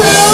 Whoa!